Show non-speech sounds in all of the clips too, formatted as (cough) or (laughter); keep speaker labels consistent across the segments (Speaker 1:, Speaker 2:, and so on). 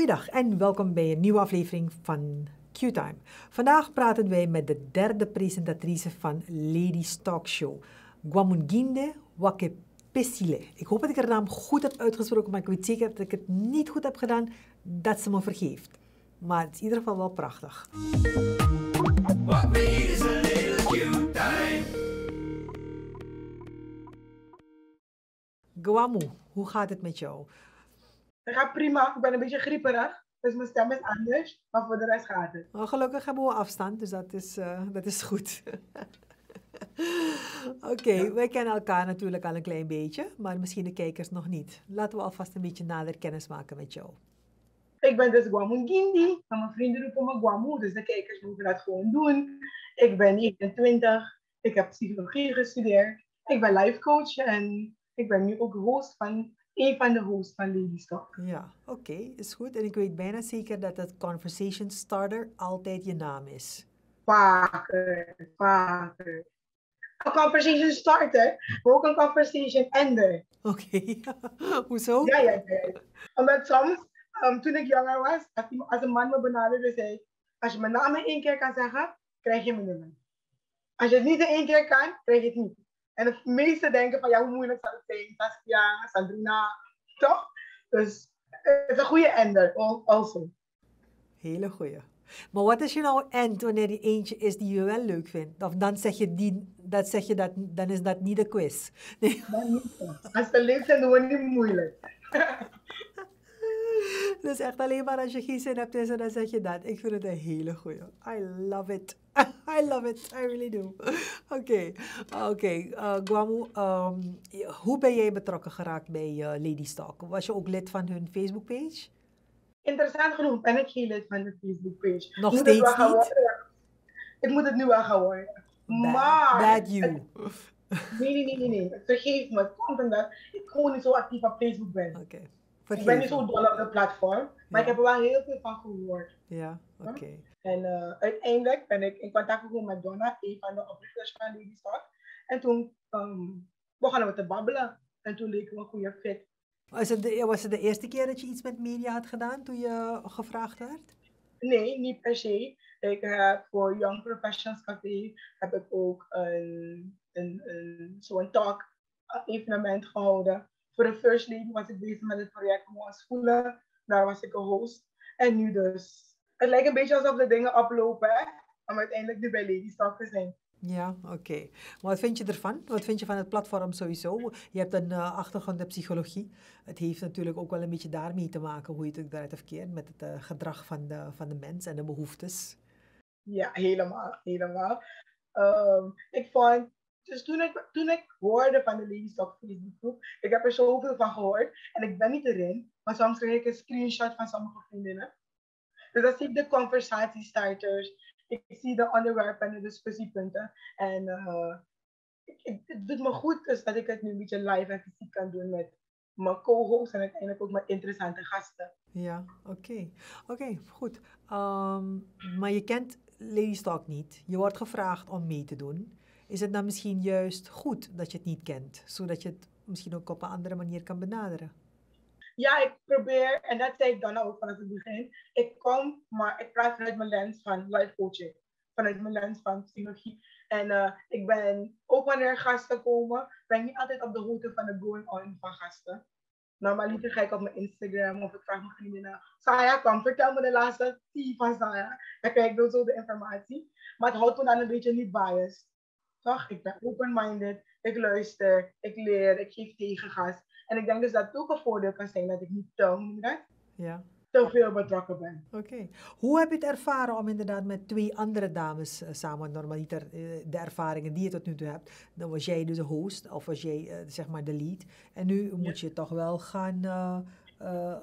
Speaker 1: Goeiedag en welkom bij een nieuwe aflevering van Q-Time. Vandaag praten wij met de derde presentatrice van Ladies Talk Show, Guamunginde Wakepesile. Ik hoop dat ik haar naam goed heb uitgesproken, maar ik weet zeker dat ik het niet goed heb gedaan, dat ze me vergeeft. Maar het is in ieder geval wel prachtig. What is a little Q-Time? Guamu, hoe gaat het met jou?
Speaker 2: Het gaat prima. Ik ben een beetje grieperig. Dus mijn stem is anders. Maar voor de rest gaat het.
Speaker 1: Oh, gelukkig hebben we afstand. Dus dat is, uh, dat is goed. (laughs) Oké, okay, wij kennen elkaar natuurlijk al een klein beetje. Maar misschien de kijkers nog niet. Laten we alvast een beetje nader kennis maken met jou.
Speaker 2: Ik ben dus Guamu Gindi. Mijn vrienden roepen me Guamu. Dus de kijkers moeten dat gewoon doen. Ik ben 29. Ik heb psychologie gestudeerd. Ik ben life coach. En ik ben nu ook host van een van de hosts van Ladies Talk.
Speaker 1: Ja, oké, is goed. En ik weet bijna zeker dat het conversation starter altijd je naam is.
Speaker 2: Vaker, vaker. Een conversation starter, maar ook een conversation ender.
Speaker 1: Oké, (laughs) hoezo?
Speaker 2: Ja, ja, ja. Omdat soms, um, toen ik jonger was, als, als een man me benaderde, zei als je mijn naam in één keer kan zeggen, krijg je mijn nummer. Als je het niet in één keer kan, krijg je het niet. En de meesten denken van, ja, hoe moeilijk zal het zijn? Saskia, Sandrina, toch? Dus het is een goede ender, also.
Speaker 1: Hele goede. Maar wat is je nou end wanneer je eentje is die je wel leuk vindt? Of dan zeg je, die, dat zeg je dat, dan is dat niet de quiz.
Speaker 2: Nee. Als ze leuk zijn, doen we niet moeilijk. (laughs) (laughs)
Speaker 1: Dus echt alleen maar als je geen zin hebt, dan zeg je dat. Ik vind het een hele goeie. I love it. (laughs) I love it. I really do. (laughs) Oké, oké. Uh, Guamu, um, hoe ben jij betrokken geraakt bij uh, Lady Stock? Was je ook lid van hun Facebookpage?
Speaker 2: Interessant genoeg ben ik geen lid van de Facebookpage.
Speaker 1: Nog steeds niet?
Speaker 2: Ik moet het nu wel gaan worden.
Speaker 1: Bad,
Speaker 2: maar...
Speaker 1: Bad you.
Speaker 2: nee, nee, nee, nee, nee. Vergeef me. Het komt omdat ik gewoon niet zo actief op Facebook ben.
Speaker 1: Oké. Okay.
Speaker 2: Ik ben niet zo dol op de platform, maar ik heb er wel heel veel van gehoord.
Speaker 1: Ja, oké.
Speaker 2: En uh, uiteindelijk ben ik in contact gekomen met Donna, een van de oprichters van Lady Stock. En toen um, begonnen we te babbelen. En toen leken we een goede fit.
Speaker 1: Was het, de, was het de eerste keer dat je iets met media had gedaan toen je gevraagd werd?
Speaker 2: Nee, niet per se. Ik heb voor Young Professionals Café heb ik ook een, een, een, zo'n talk evenement gehouden voor de First Lady was ik bezig met het project Mooie Voelen. Daar was ik een host. En nu dus. Het lijkt een beetje alsof de dingen oplopen, hè? Om uiteindelijk nu bij Lady te zijn.
Speaker 1: Ja, oké. Wat vind je ervan? Wat vind je van het platform sowieso? Je hebt een uh, achtergrond in psychologie. Het heeft natuurlijk ook wel een beetje daarmee te maken, hoe je het eruit of keert, met het uh, gedrag van de, van de mens en de behoeftes.
Speaker 2: Ja, helemaal, helemaal. Um, ik vond dus toen ik, toen ik hoorde van de Ladies Talk Facebookgroep, ik heb er zoveel van gehoord en ik ben niet erin, maar soms krijg ik een screenshot van sommige vriendinnen. Dus dan zie ik de conversatiestarters, ik zie de onderwerpen en de discussiepunten. En ik, het doet me goed dus dat ik het nu een beetje live en fysiek kan doen met mijn co-hosts en uiteindelijk ook met interessante gasten.
Speaker 1: Ja, oké. Oké, goed. Um, maar je kent Ladies Talk niet. Je wordt gevraagd om mee te doen is het dan misschien juist goed dat je het niet kent, zodat je het misschien ook op een andere manier kan benaderen?
Speaker 2: Ja, ik probeer, en dat zei ik dan ook vanaf het begin, ik kom, maar ik praat vanuit mijn lens van life coaching, vanuit mijn lens van psychologie. En uh, ik ben, ook wanneer gasten komen, ben ik niet altijd op de hoogte van de going on van gasten. Normaliter ga ik op mijn Instagram of ik vraag mijn vriendinnen, Saya, kom, vertel me de laatste tien van Saya. Dan krijg ik dan zo de informatie. Maar het houdt me dan een beetje niet biased. Toch? Ik ben open-minded, ik luister, ik leer, ik geef tegengas. En ik denk dus dat het ook een voordeel kan zijn dat ik niet te,
Speaker 1: ja.
Speaker 2: te veel betrokken ben.
Speaker 1: Oké. Hoe heb je het ervaren om inderdaad met twee andere dames uh, samen, normaliter uh, de ervaringen die je tot nu toe hebt, dan was jij dus de host of was jij uh, zeg maar de lead. En nu moet je toch wel gaan,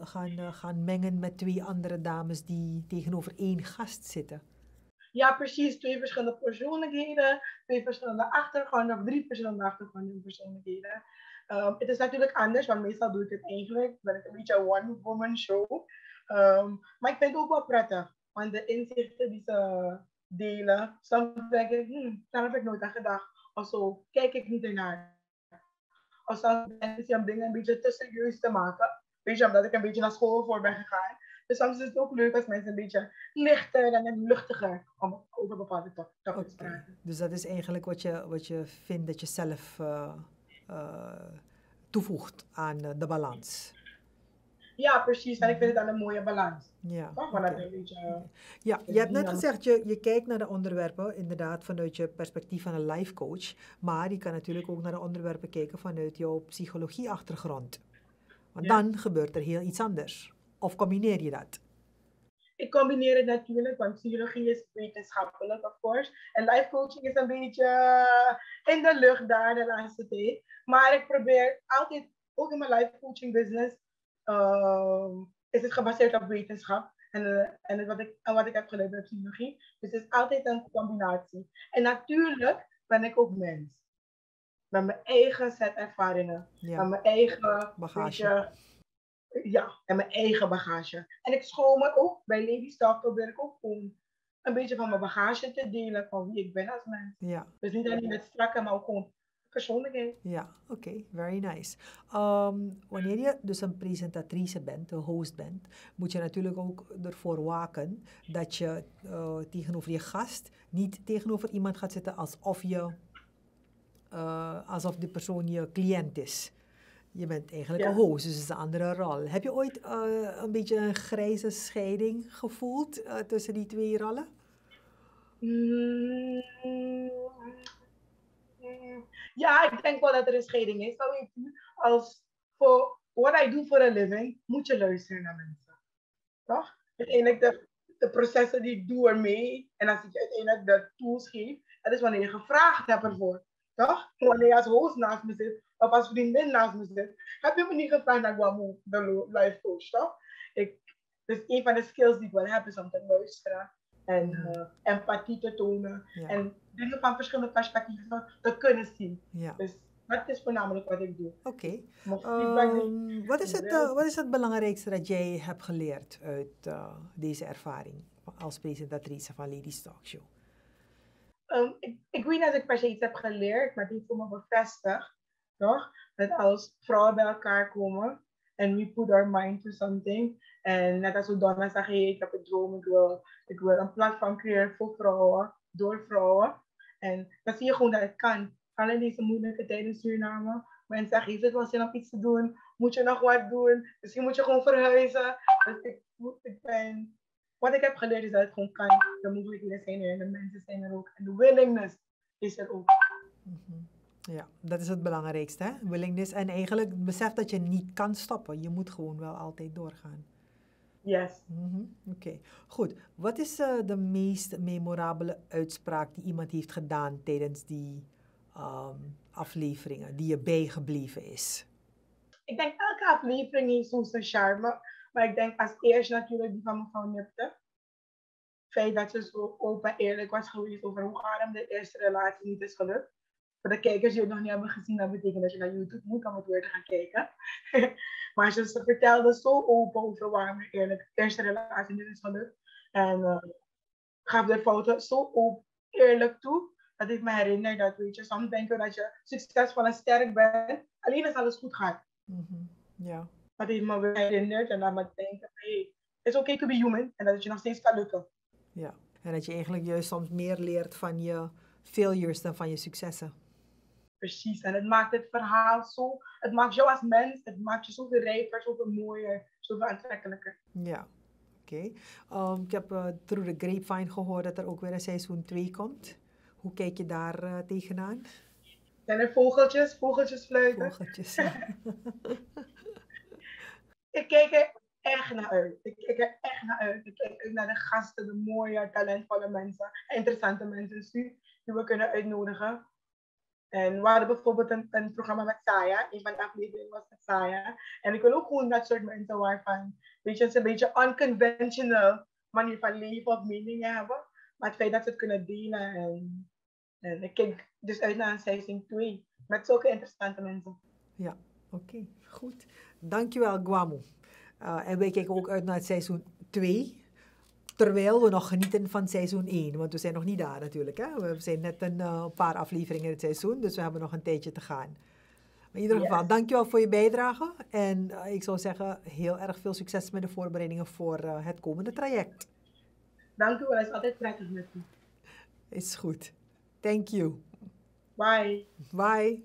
Speaker 1: gaan, gaan mengen met twee andere dames die tegenover één gast zitten.
Speaker 2: Ja, precies. Twee verschillende persoonlijkheden, twee verschillende achtergronden, of drie verschillende achtergronden en persoonlijkheden. Um, het is natuurlijk anders, want meestal doe ik het eigenlijk. Ben ik een beetje een one-woman show. Um, maar ik vind het ook wel prettig, want de inzichten die ze delen, soms denk ik, hmm, daar heb ik nooit aan gedacht. Of zo, kijk ik niet ernaar. Of soms ik om dingen een beetje te serieus te maken. Weet je, omdat ik een beetje naar school voor ben gegaan. Dus soms is het ook leuk als mensen een beetje lichter en luchtiger om over bepaalde topics te praten.
Speaker 1: Dus dat is eigenlijk wat je, wat je vindt dat je zelf uh, uh, toevoegt aan de balans.
Speaker 2: Ja, precies. En ik vind het dan een mooie balans.
Speaker 1: Ja,
Speaker 2: okay. een beetje,
Speaker 1: ja, je hebt net gezegd, je, je kijkt naar de onderwerpen inderdaad vanuit je perspectief van een life coach. Maar je kan natuurlijk ook naar de onderwerpen kijken vanuit jouw psychologieachtergrond. Want dan gebeurt er heel iets anders. Of combineer je dat?
Speaker 2: Ik combineer het natuurlijk, want psychologie is wetenschappelijk, of course. En life coaching is een beetje eh, in de lucht daar de laatste tijd. Maar ik probeer altijd, ook in mijn life coaching business, uh, is het gebaseerd op wetenschap. En, uh, en wat, ik, en wat ik heb geleerd bij psychologie. Dus het is altijd een combinatie. En natuurlijk ben ik ook mens. Met mijn eigen set ervaringen. Met mijn eigen
Speaker 1: bagage.
Speaker 2: Ja, en mijn eigen bagage. En ik school me ook, bij Lady Staff probeer ik ook gewoon een beetje van mijn bagage te delen. Van wie ik ben als mens.
Speaker 1: Ja.
Speaker 2: Dus niet alleen het strakke, maar ook gewoon persoonlijkheid.
Speaker 1: Ja, oké, very nice. Um, wanneer je dus een presentatrice bent, een host bent, moet je natuurlijk ook ervoor waken dat je uh, tegenover je gast niet tegenover iemand gaat zitten alsof je uh, alsof de persoon je cliënt is. Je bent eigenlijk een host, dus het is een andere rol. Heb je ooit uh, een beetje een grijze scheiding gevoeld uh, tussen die twee rollen?
Speaker 2: Mm, ja, ik denk wel dat er een scheiding is. Als voor what I do for a living, moet je luisteren naar mensen. Toch? Uiteindelijk de, de processen die ik doe ermee, en als ik je uiteindelijk de tools geef, dat is wanneer je gevraagd hebt ervoor. Toch? Wanneer je als host naast me zit, of als vriendin naast me zit, heb je me niet gevraagd naar Guamu, de life coach, toch? Ik, dus een van de skills die ik wel heb, is om te luisteren en uh, empathie te tonen. Ja. En dingen van verschillende perspectieven te kunnen zien.
Speaker 1: Ja.
Speaker 2: Dus dat is voornamelijk wat ik doe.
Speaker 1: Oké. Okay. Um, wat, is het, uh, wat is het belangrijkste dat jij hebt geleerd uit uh, deze ervaring als presentatrice van Ladies Talk Show?
Speaker 2: Um, ik, ik weet niet dat ik per se iets heb geleerd, maar die voor me bevestigd. Toch? Dat als vrouwen bij elkaar komen en we put our mind to something. En net als Donna zegt, hey, ik heb een droom, ik wil, ik wil een platform creëren voor vrouwen, door vrouwen. En dan zie je gewoon dat het kan. Alleen deze moeilijke tijden in Suriname. Mensen zeggen, heeft het wel zin om iets te doen? Moet je nog wat doen? Misschien moet je gewoon verhuizen. Dus ik, ik ben wat ik heb geleerd is dat het gewoon kan. De mogelijkheden zijn er en de mensen zijn er ook. En de willingness is er ook.
Speaker 1: Mm-hmm. Ja, dat is het belangrijkste. Hè? Willingness en eigenlijk besef dat je niet kan stoppen. Je moet gewoon wel altijd doorgaan.
Speaker 2: Yes.
Speaker 1: Mm-hmm. Oké, okay. goed. Wat is uh, de meest memorabele uitspraak die iemand heeft gedaan tijdens die um, afleveringen, die je bijgebleven is?
Speaker 2: Ik denk elke aflevering heeft zo'n charme. Maar ik denk als eerst natuurlijk die van mevrouw Nipte. Het feit dat ze zo open eerlijk was geweest over hoe haar de eerste relatie niet is gelukt. Voor de kijkers die het nog niet hebben gezien, dat betekent dat je naar YouTube moet om het weer te gaan kijken. (laughs) maar ze, ze vertelde zo open over waarom de eerlijk eerste relatie niet is gelukt. En uh, gaf de foto zo open, eerlijk toe. Dat ik me herinner dat, weet je, soms denken dat je succesvol en sterk bent, alleen als alles goed gaat.
Speaker 1: Mm -hmm. Ja
Speaker 2: wat heeft me herinnerd en laat me denken, hey, het is oké okay to be human en dat het je nog steeds kan lukken.
Speaker 1: Ja, en dat je eigenlijk juist soms meer leert van je failures dan van je successen.
Speaker 2: Precies, en het maakt het verhaal zo, het maakt jou als mens, het maakt je zoveel rijper, zoveel mooier, zoveel aantrekkelijker.
Speaker 1: Ja, oké. Okay. Um, ik heb uh, through the grapevine gehoord dat er ook weer een seizoen 2 komt. Hoe kijk je daar uh, tegenaan?
Speaker 2: Zijn er vogeltjes, vogeltjes fluiten?
Speaker 1: Vogeltjes, ja. (laughs)
Speaker 2: ik keek er echt naar uit. Ik keek er echt naar uit. Ik uit naar de gasten, de mooie, talentvolle mensen, interessante mensen die we kunnen uitnodigen. En we hadden bijvoorbeeld een, een programma met Saya. Een van de afleveringen was met Saya. En ik wil ook gewoon dat soort mensen waarvan, weet je, een beetje unconventional manier van leven of meningen hebben. Maar het feit dat ze het kunnen delen. En, en ik kijk dus uit naar een seizoen 2 met zulke interessante mensen.
Speaker 1: Ja, oké, goed. Dankjewel, Guamu. Uh, en wij kijken ook uit naar het seizoen 2. Terwijl we nog genieten van seizoen 1. Want we zijn nog niet daar natuurlijk. Hè? We zijn net een uh, paar afleveringen in het seizoen. Dus we hebben nog een tijdje te gaan. In ieder geval, yes. dankjewel voor je bijdrage. En uh, ik zou zeggen, heel erg veel succes met de voorbereidingen voor uh, het komende traject.
Speaker 2: Dank u wel, het is altijd prettig met u.
Speaker 1: Is goed. Thank you.
Speaker 2: Bye.
Speaker 1: Bye.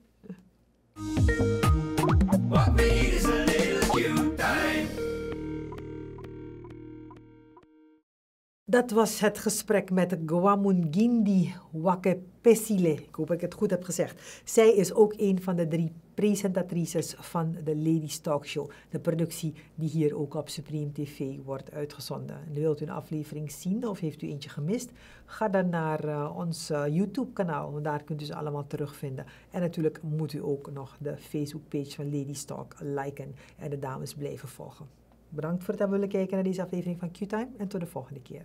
Speaker 1: Dat was het gesprek met Gwamungindi Wakepesile. Ik hoop dat ik het goed heb gezegd. Zij is ook een van de drie presentatrices van de Ladies Talk Show. De productie die hier ook op Supreme TV wordt uitgezonden. En wilt u een aflevering zien of heeft u eentje gemist? Ga dan naar uh, ons uh, YouTube kanaal, want daar kunt u ze allemaal terugvinden. En natuurlijk moet u ook nog de Facebook page van Ladies Talk liken en de dames blijven volgen. Bedankt voor het willen kijken naar deze aflevering van Q-Time en tot de volgende keer.